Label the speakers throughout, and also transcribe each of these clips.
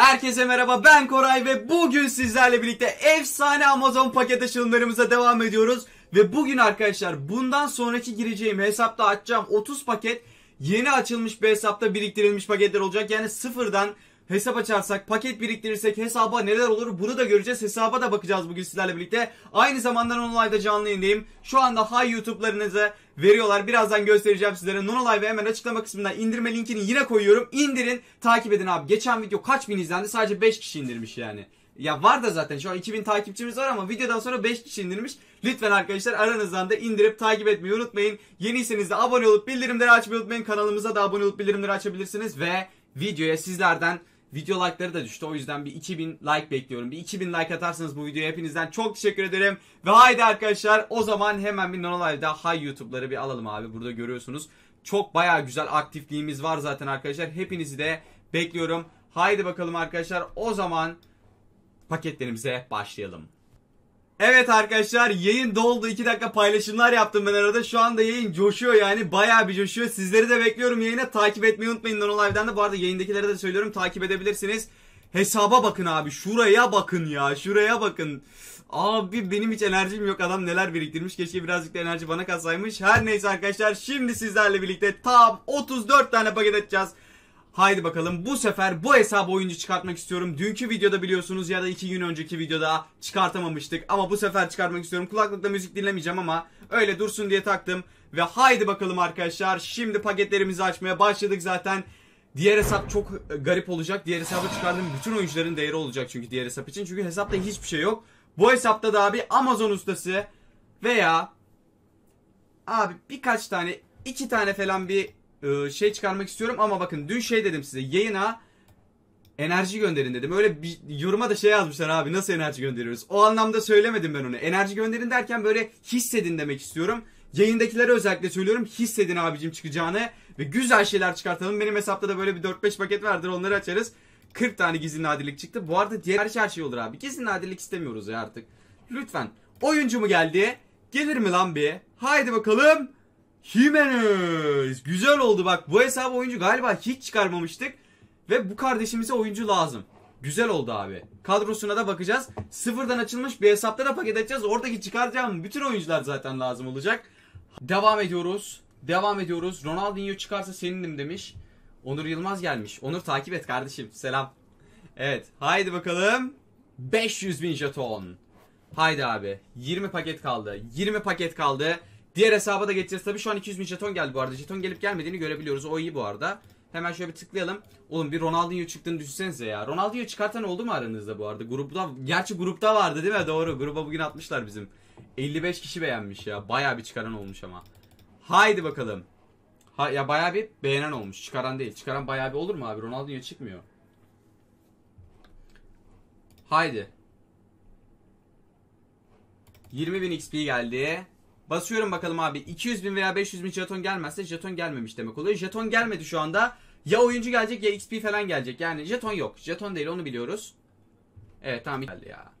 Speaker 1: Herkese merhaba ben Koray ve bugün sizlerle birlikte efsane Amazon paket açılımlarımıza devam ediyoruz. Ve bugün arkadaşlar bundan sonraki gireceğim hesapta açacağım 30 paket yeni açılmış bir hesapta biriktirilmiş paketler olacak. Yani sıfırdan hesap açarsak paket biriktirirsek hesaba neler olur bunu da göreceğiz. Hesaba da bakacağız bugün sizlerle birlikte. Aynı zamanda Nonolive'da canlı yayındayım. Şu anda hay YouTube'larınızı veriyorlar. Birazdan göstereceğim sizlere. Nonolive'ı hemen açıklama kısmından indirme linkini yine koyuyorum. İndirin takip edin abi. Geçen video kaç bin izlendi sadece 5 kişi indirmiş yani. Ya var da zaten şu an 2000 takipçimiz var ama videodan sonra 5 kişi indirmiş. Lütfen arkadaşlar aranızdan da indirip takip etmeyi unutmayın. Yeniyseniz de abone olup bildirimleri açmayı unutmayın. Kanalımıza da abone olup bildirimleri açabilirsiniz. Ve videoya sizlerden Video like'ları da düştü. O yüzden bir 2000 like bekliyorum. Bir 2000 like atarsanız bu videoya hepinizden çok teşekkür ederim. Ve haydi arkadaşlar o zaman hemen bir Nonolive'da Hay YouTube'ları bir alalım abi. Burada görüyorsunuz. Çok baya güzel aktifliğimiz var zaten arkadaşlar. Hepinizi de bekliyorum. Haydi bakalım arkadaşlar o zaman paketlerimize başlayalım. Evet arkadaşlar yayın doldu. 2 dakika paylaşımlar yaptım ben arada. Şu anda yayın coşuyor yani. Baya bir coşuyor. Sizleri de bekliyorum yayına. Takip etmeyi unutmayın Nonolive'den de. Bu arada yayındakilere de söylüyorum takip edebilirsiniz. Hesaba bakın abi. Şuraya bakın ya. Şuraya bakın. Abi benim hiç enerjim yok. Adam neler biriktirmiş. Keşke birazcık da enerji bana kalsaymış. Her neyse arkadaşlar şimdi sizlerle birlikte tam 34 tane paket açacağız Haydi bakalım bu sefer bu hesabı oyuncu çıkartmak istiyorum. Dünkü videoda biliyorsunuz ya da iki gün önceki videoda çıkartamamıştık. Ama bu sefer çıkartmak istiyorum. Kulaklıkla müzik dinlemeyeceğim ama öyle dursun diye taktım. Ve haydi bakalım arkadaşlar. Şimdi paketlerimizi açmaya başladık zaten. Diğer hesap çok garip olacak. Diğer hesabı çıkardığım bütün oyuncuların değeri olacak çünkü diğer hesap için. Çünkü hesapta hiçbir şey yok. Bu hesapta da abi Amazon ustası veya abi birkaç tane iki tane falan bir e, şey çıkarmak istiyorum ama bakın dün şey dedim size yayına enerji gönderin dedim. Öyle bir yoruma da şey yazmışlar abi nasıl enerji gönderiyoruz. O anlamda söylemedim ben onu. Enerji gönderin derken böyle hissedin demek istiyorum. Yayındakilere özellikle söylüyorum hissedin abicim çıkacağını ve güzel şeyler çıkartalım. Benim hesapta da böyle bir 4-5 paket vardır onları açarız. 40 tane gizli nadirlik çıktı. Bu arada diğer her şey olur abi. Gizli nadirlik istemiyoruz ya artık. Lütfen. Oyuncu mu geldi? Gelir mi lan bir? Haydi bakalım. Jimenez. Güzel oldu bak. Bu hesabı oyuncu galiba hiç çıkarmamıştık. Ve bu kardeşimize oyuncu lazım. Güzel oldu abi. Kadrosuna da bakacağız. Sıfırdan açılmış bir hesapta da paket edeceğiz. Oradaki çıkaracağım bütün oyuncular zaten lazım olacak. Devam ediyoruz. Devam ediyoruz. Ronaldinho çıkarsa senindim demiş. Onur Yılmaz gelmiş. Onur takip et kardeşim. Selam. Evet. Haydi bakalım. 500 bin jeton. Haydi abi. 20 paket kaldı. 20 paket kaldı. Diğer hesaba da geçeceğiz. Tabii şu an 200 bin jeton geldi bu arada. Jeton gelip gelmediğini görebiliyoruz. O iyi bu arada. Hemen şöyle bir tıklayalım. Oğlum bir Ronaldinho çıktığını düşünsenize ya. Ronaldinho çıkartan oldu mu aranızda bu arada? Grupta, gerçi grupta vardı değil mi? Doğru. Gruba bugün atmışlar bizim. 55 kişi beğenmiş ya. Baya bir çıkaran olmuş ama. Haydi bakalım. Ha, ya baya bir beğenen olmuş. Çıkaran değil. Çıkaran baya bir olur mu abi? Ronaldinho çıkmıyor. Haydi. 20.000 XP geldi. Basıyorum bakalım abi. 200 bin veya 500 bin jeton gelmezse jeton gelmemiş demek oluyor. Jeton gelmedi şu anda. Ya oyuncu gelecek ya XP falan gelecek. Yani jeton yok. Jeton değil onu biliyoruz. Evet tamam geldi ya.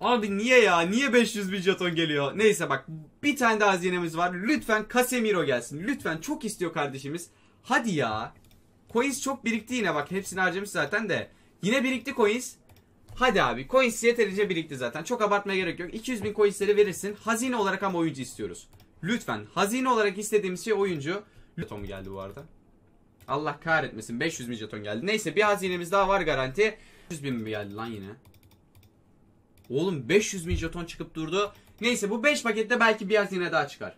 Speaker 1: Abi niye ya? Niye 500 bin jeton geliyor? Neyse bak bir tane daha hazinemiz var. Lütfen Casemiro gelsin. Lütfen çok istiyor kardeşimiz. Hadi ya. Coins çok birikti yine bak. Hepsini harcamış zaten de. Yine birikti coins. Hadi abi coins yeterince birikti zaten. Çok abartmaya gerek yok. 200 bin coinsleri verirsin. Hazine olarak ama oyuncu istiyoruz. Lütfen. Hazine olarak istediğimiz şey oyuncu. Jeton geldi bu arada? Allah kahretmesin. 500 bin jeton geldi. Neyse bir hazinemiz daha var garanti. 100 bin mi geldi lan yine? Oğlum 500 bin jeton çıkıp durdu. Neyse bu 5 pakette belki bir hazine daha çıkar.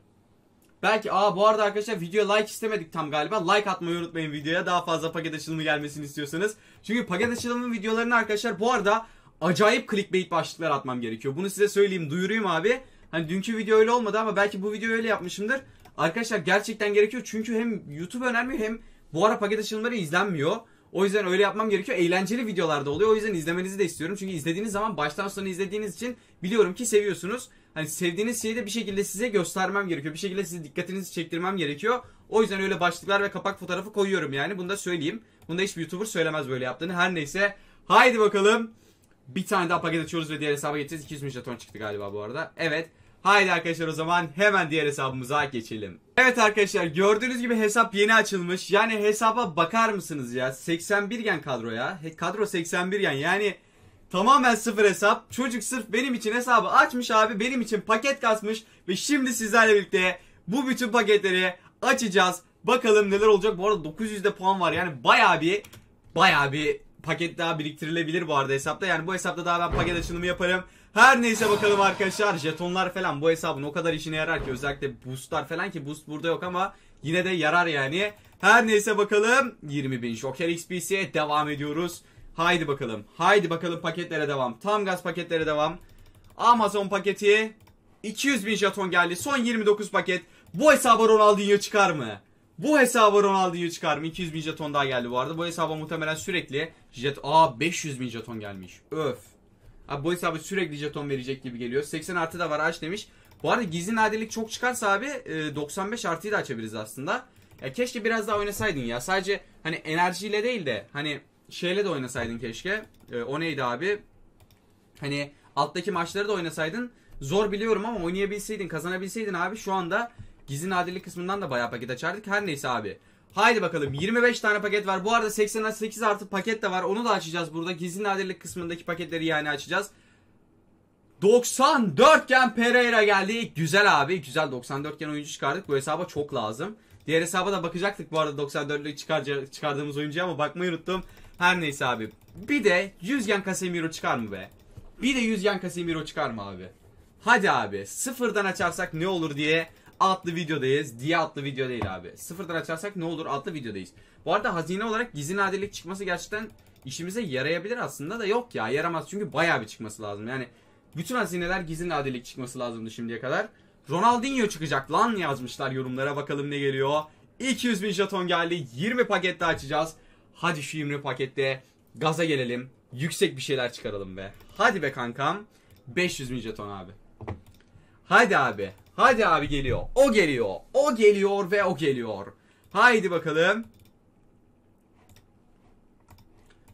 Speaker 1: Belki aa bu arada arkadaşlar video like istemedik tam galiba. Like atmayı unutmayın videoya. Daha fazla paket açılımı gelmesini istiyorsanız. Çünkü paket açılımı videolarını arkadaşlar bu arada acayip clickbait başlıklar atmam gerekiyor. Bunu size söyleyeyim, duyurayım abi. Hani dünkü video öyle olmadı ama belki bu video öyle yapmışımdır. Arkadaşlar gerçekten gerekiyor çünkü hem YouTube önermiyor hem bu ara paket açılımları izlenmiyor. O yüzden öyle yapmam gerekiyor. Eğlenceli videolarda oluyor. O yüzden izlemenizi de istiyorum. Çünkü izlediğiniz zaman baştan sona izlediğiniz için biliyorum ki seviyorsunuz. Hani sevdiğiniz şeyi de bir şekilde size göstermem gerekiyor. Bir şekilde size dikkatinizi çektirmem gerekiyor. O yüzden öyle başlıklar ve kapak fotoğrafı koyuyorum yani. Bunu da söyleyeyim. Bunu da hiçbir YouTuber söylemez böyle yaptığını. Her neyse. Haydi bakalım. Bir tane daha paket açıyoruz ve diğer hesaba geçeceğiz. 200 bin jeton çıktı galiba bu arada. Evet. Haydi arkadaşlar o zaman hemen diğer hesabımıza geçelim. Evet arkadaşlar gördüğünüz gibi hesap yeni açılmış. Yani hesaba bakar mısınız ya? 81 gen kadro ya. Kadro 81 gen yani tamamen sıfır hesap. Çocuk sırf benim için hesabı açmış abi. Benim için paket kasmış. Ve şimdi sizlerle birlikte bu bütün paketleri açacağız. Bakalım neler olacak. Bu arada 900'de puan var. Yani bayağı bir bayağı bir paket daha biriktirilebilir bu arada hesapta. Yani bu hesapta daha ben paket açılımı yaparım. Her neyse bakalım arkadaşlar. Jetonlar falan bu hesabın o kadar işine yarar ki. Özellikle boostlar falan ki boost burada yok ama yine de yarar yani. Her neyse bakalım. 20.000 Joker XP'siye devam ediyoruz. Haydi bakalım. Haydi bakalım paketlere devam. Tam gaz paketlere devam. Amazon paketi 200 bin jeton geldi. Son 29 paket. Bu hesaba Ronaldinho çıkar mı? Bu hesaba Ronaldinho çıkar mı? 200 bin jeton daha geldi bu arada. Bu hesaba muhtemelen sürekli jet... Aa 500 bin jeton gelmiş. Öf. Abi bu hesaba sürekli jeton verecek gibi geliyor. 80 artı da var aç demiş. Bu arada gizli nadirlik çok çıkarsa abi e, 95 artıyı da açabiliriz aslında. Ya keşke biraz daha oynasaydın ya. Sadece hani enerjiyle değil de hani şeyle de oynasaydın keşke. E, o neydi abi? Hani alttaki maçları da oynasaydın. Zor biliyorum ama oynayabilseydin, kazanabilseydin abi şu anda gizli nadirlik kısmından da bayağı paket açardık. Her neyse abi. Haydi bakalım 25 tane paket var. Bu arada 88 artı paket de var. Onu da açacağız burada. Gizli nadirlik kısmındaki paketleri yani açacağız. 94 gen Pereira geldi. Güzel abi. Güzel 94 gen oyuncu çıkardık. Bu hesaba çok lazım. Diğer hesaba da bakacaktık bu arada 94'lük çıkar, çıkardığımız oyuncuya ama bakmayı unuttum. Her neyse abi. Bir de 100 gen Casemiro çıkar mı be? Bir de 100 gen Casemiro çıkar mı abi? Hadi abi sıfırdan açarsak ne olur diye adlı videodayız. Diye adlı video değil abi. Sıfırdan açarsak ne olur adlı videodayız. Bu arada hazine olarak gizli nadirlik çıkması gerçekten işimize yarayabilir aslında da yok ya yaramaz çünkü bayağı bir çıkması lazım. Yani bütün hazineler gizli nadirlik çıkması lazımdı şimdiye kadar. Ronaldinho çıkacak lan yazmışlar yorumlara bakalım ne geliyor. 200 bin jeton geldi 20 pakette açacağız. Hadi şu 20 pakette gaza gelelim. Yüksek bir şeyler çıkaralım be. Hadi be kankam. 500 bin jeton abi. Hadi abi. Hadi abi geliyor. O geliyor. O geliyor ve o geliyor. Haydi bakalım.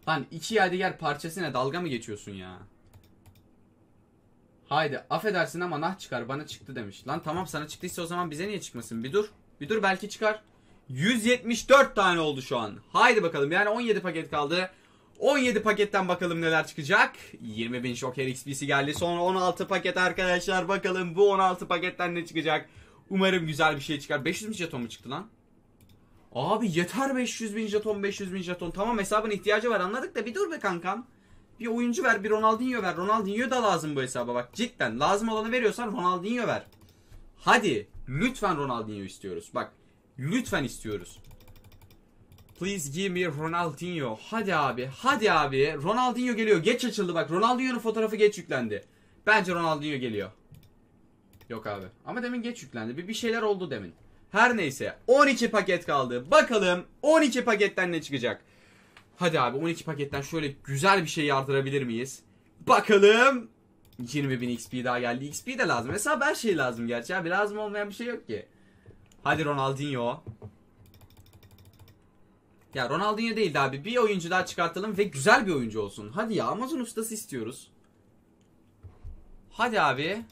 Speaker 1: Lan iki yadigar parçasına dalga mı geçiyorsun ya? Haydi affedersin ama nah çıkar bana çıktı demiş. Lan tamam sana çıktıysa o zaman bize niye çıkmasın? Bir dur. Bir dur belki çıkar. 174 tane oldu şu an. Haydi bakalım yani 17 paket kaldı. 17 paketten bakalım neler çıkacak. 20 bin Joker XP'si geldi. Sonra 16 paket arkadaşlar. Bakalım bu 16 paketten ne çıkacak. Umarım güzel bir şey çıkar. 500 bin jeton mu çıktı lan? Abi yeter 500 bin jeton 500 bin jeton. Tamam hesabın ihtiyacı var anladık da bir dur be kankam. Bir oyuncu ver bir Ronaldinho ver. Ronaldinho da lazım bu hesaba bak cidden. Lazım olanı veriyorsan Ronaldinho ver. Hadi lütfen Ronaldinho istiyoruz. Bak lütfen istiyoruz. Please give me Ronaldinho. Hadi abi. Hadi abi. Ronaldinho geliyor. Geç açıldı bak. Ronaldinho'nun fotoğrafı geç yüklendi. Bence Ronaldinho geliyor. Yok abi. Ama demin geç yüklendi. Bir, bir şeyler oldu demin. Her neyse. 12 paket kaldı. Bakalım 12 paketten ne çıkacak? Hadi abi 12 paketten şöyle güzel bir şey yardırabilir miyiz? Bakalım. 20 bin XP daha geldi. XP de lazım. Mesela her şey lazım gerçi abi. Lazım olmayan bir şey yok ki. Hadi Ronaldinho. Ya Ronaldinho değil de abi bir oyuncu daha çıkartalım ve güzel bir oyuncu olsun. Hadi ya Amazon ustası istiyoruz. Hadi abi.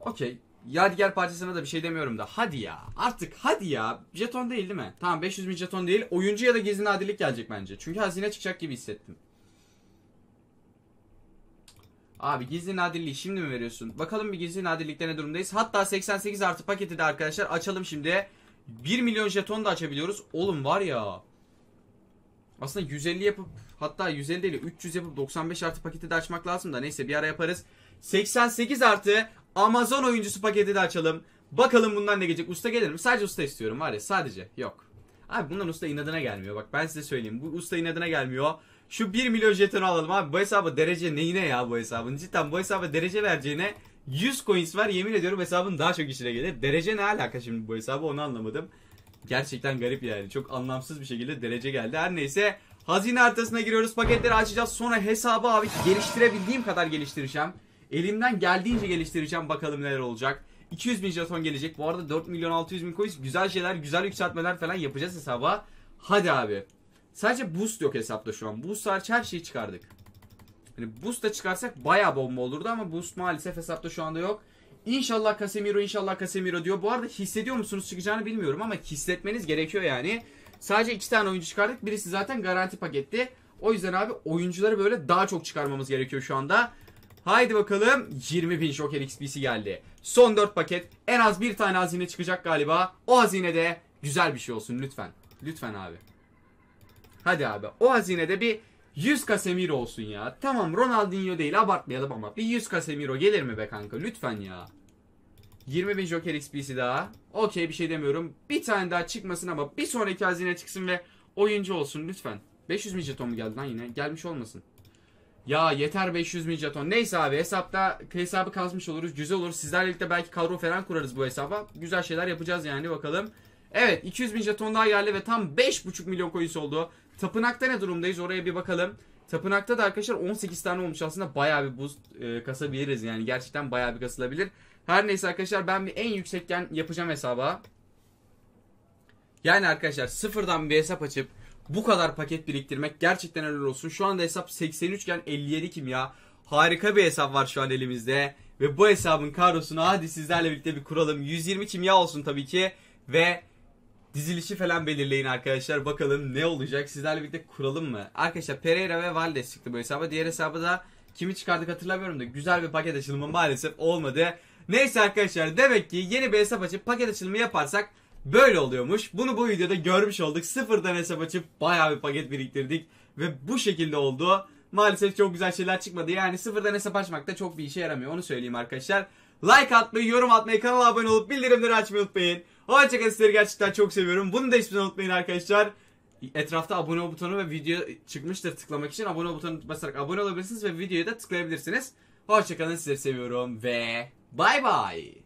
Speaker 1: Okey. Yadigar parçasına da bir şey demiyorum da. Hadi ya. Artık hadi ya. Jeton değil değil mi? Tamam 500 bin jeton değil. Oyuncu ya da gizli nadirlik gelecek bence. Çünkü hazine çıkacak gibi hissettim. Abi gizli nadirliği şimdi mi veriyorsun? Bakalım bir gizli nadirlikte ne durumdayız. Hatta 88 artı paketi de arkadaşlar açalım şimdi. 1 milyon jeton da açabiliyoruz. Oğlum var ya. Aslında 150 yapıp hatta 150 değil 300 yapıp 95 artı paketi de açmak lazım da neyse bir ara yaparız. 88 artı Amazon oyuncusu paketi de açalım. Bakalım bundan ne gelecek. Usta gelir mi? Sadece usta istiyorum var ya sadece. Yok. Abi bundan usta inadına gelmiyor. Bak ben size söyleyeyim. Bu usta inadına gelmiyor. Şu 1 milyon jetonu alalım abi. Bu hesaba derece neyine ya bu hesabın? Cidden bu hesaba derece vereceğine 100 coins var. Yemin ediyorum hesabın daha çok işine gelir. Derece ne alaka şimdi bu hesabı onu anlamadım. Gerçekten garip yani. Çok anlamsız bir şekilde derece geldi. Her neyse hazine haritasına giriyoruz. Paketleri açacağız. Sonra hesabı abi geliştirebildiğim kadar geliştireceğim. Elimden geldiğince geliştireceğim. Bakalım neler olacak. 200 bin jeton gelecek. Bu arada 4 milyon 600 bin coins. Güzel şeyler, güzel yükseltmeler falan yapacağız hesaba. Hadi abi. Sadece boost yok hesapta şu an. Boost hariç her şeyi çıkardık. Hani boost da çıkarsak baya bomba olurdu ama boost maalesef hesapta şu anda yok. İnşallah Casemiro inşallah Casemiro diyor. Bu arada hissediyor musunuz çıkacağını bilmiyorum ama hissetmeniz gerekiyor yani. Sadece iki tane oyuncu çıkardık. Birisi zaten garanti paketti. O yüzden abi oyuncuları böyle daha çok çıkarmamız gerekiyor şu anda. Haydi bakalım 20 bin Joker XP'si geldi. Son 4 paket. En az bir tane hazine çıkacak galiba. O hazine de güzel bir şey olsun lütfen. Lütfen abi. Hadi abi. O hazinede bir 100 Casemiro olsun ya. Tamam Ronaldinho değil abartmayalım ama bir 100 Casemiro gelir mi be kanka? Lütfen ya. 20 bin Joker XP'si daha. Okey bir şey demiyorum. Bir tane daha çıkmasın ama bir sonraki hazine çıksın ve oyuncu olsun lütfen. 500 mi jeton mu geldi lan yine? Gelmiş olmasın. Ya yeter 500 bin jeton. Neyse abi hesapta hesabı kazmış oluruz. Güzel olur. Sizlerle birlikte belki kadro falan kurarız bu hesaba. Güzel şeyler yapacağız yani bakalım. Evet 200 bin jeton daha geldi ve tam 5,5 milyon coins oldu. Tapınakta ne durumdayız oraya bir bakalım. Tapınakta da arkadaşlar 18 tane olmuş aslında bayağı bir boost e, kasabiliriz yani gerçekten bayağı bir kasılabilir. Her neyse arkadaşlar ben bir en yüksekken yapacağım hesaba. Yani arkadaşlar sıfırdan bir hesap açıp bu kadar paket biriktirmek gerçekten helal olsun. Şu anda hesap 83 iken 57 kim ya? Harika bir hesap var şu an elimizde. Ve bu hesabın kadrosunu hadi sizlerle birlikte bir kuralım. 120 kimya olsun tabii ki. Ve dizilişi falan belirleyin arkadaşlar. Bakalım ne olacak. Sizlerle birlikte kuralım mı? Arkadaşlar Pereira ve Valdes çıktı bu hesaba. Diğer hesabı da kimi çıkardık hatırlamıyorum da güzel bir paket açılımı maalesef olmadı. Neyse arkadaşlar demek ki yeni bir hesap açıp paket açılımı yaparsak böyle oluyormuş. Bunu bu videoda görmüş olduk. Sıfırdan hesap açıp bayağı bir paket biriktirdik. Ve bu şekilde oldu. Maalesef çok güzel şeyler çıkmadı. Yani sıfırdan hesap açmak da çok bir işe yaramıyor. Onu söyleyeyim arkadaşlar. Like atmayı, yorum atmayı, kanala abone olup bildirimleri açmayı unutmayın. Hoşçakalın sizleri gerçekten çok seviyorum. Bunu da hiçbir zaman unutmayın arkadaşlar. Etrafta abone ol butonu ve video çıkmıştır tıklamak için. Abone ol butonuna basarak abone olabilirsiniz ve videoya da tıklayabilirsiniz. Hoşçakalın sizleri seviyorum ve bay bay.